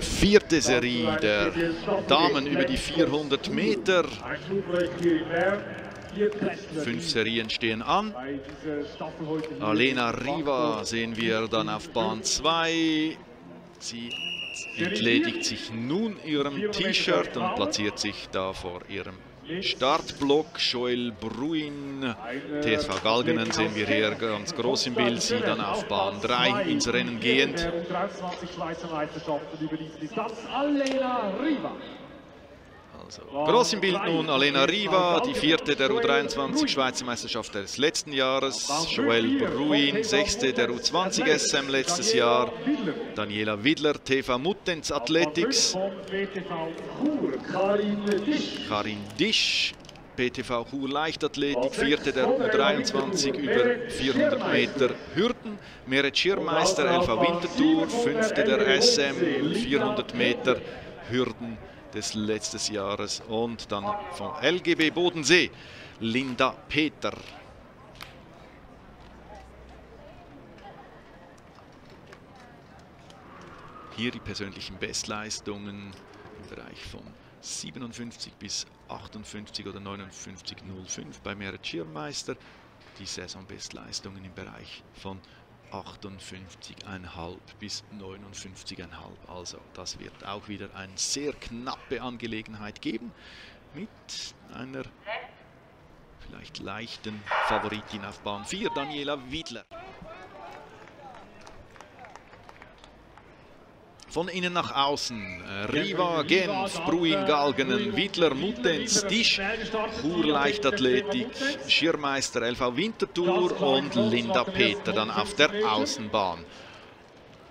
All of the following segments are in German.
Vierte Serie der Damen über die 400 Meter. Fünf Serien stehen an. Alena Riva sehen wir dann auf Bahn 2. Sie entledigt sich nun ihrem T-Shirt und platziert sich da vor ihrem Startblock. Joel Bruin, TSV Galgenen sehen wir hier ganz groß im Bild. Sie dann auf Bahn 3 ins Rennen gehend. Also, groß im Bild nun Alena Riva, die vierte der U23 Schweizer Meisterschaft des letzten Jahres. Joel Bruin, sechste der U20 SM letztes Jahr. Daniela Widler, TV Muttenz Athletics. Karin Disch, PTV Chur Leichtathletik, vierte der U23 über 400 Meter Hürden. Meret Schirmeister, LV Winterthur, fünfte der SM, 400 Meter Hürden des letzten Jahres und dann von LGB Bodensee Linda Peter. Hier die persönlichen Bestleistungen im Bereich von 57 bis 58 oder 59,05 bei Merit Schirmeister. Die Saisonbestleistungen im Bereich von 58,5 bis 59,5. Also das wird auch wieder eine sehr knappe Angelegenheit geben mit einer vielleicht leichten Favoritin auf Bahn 4, Daniela Wiedler. Von innen nach außen. Riva, Genf, Bruin, Galgenen, Wiedler, Muttenz, Tisch, Chur Leichtathletik, Schirmeister LV Winterthur und Linda Peter dann auf der Außenbahn.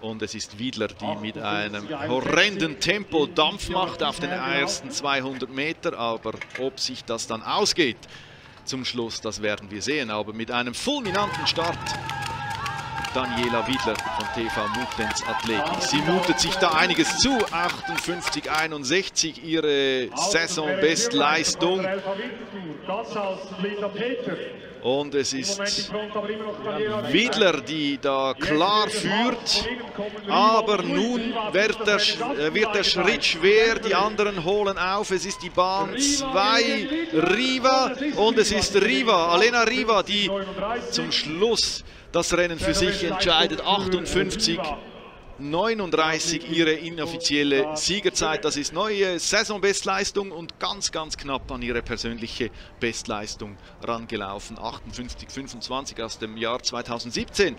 Und es ist Wiedler, die mit einem horrenden Tempo Dampf macht auf den ersten 200 Meter. Aber ob sich das dann ausgeht zum Schluss, das werden wir sehen. Aber mit einem fulminanten Start Daniela Wiedler von TV Mutens Athletik. Sie mutet sich da einiges zu. 58,61 ihre Saisonbestleistung. Und es ist Wiedler, die da klar führt. Aber nun wird der, äh, wird der Schritt schwer. Die anderen holen auf. Es ist die Bahn 2 Riva. Und es ist Riva, Alena Riva, die zum Schluss das Rennen für sich entscheidet. 58, 39 ihre inoffizielle Siegerzeit. Das ist neue Saisonbestleistung und ganz, ganz knapp an ihre persönliche Bestleistung rangelaufen. 58, 25 aus dem Jahr 2017.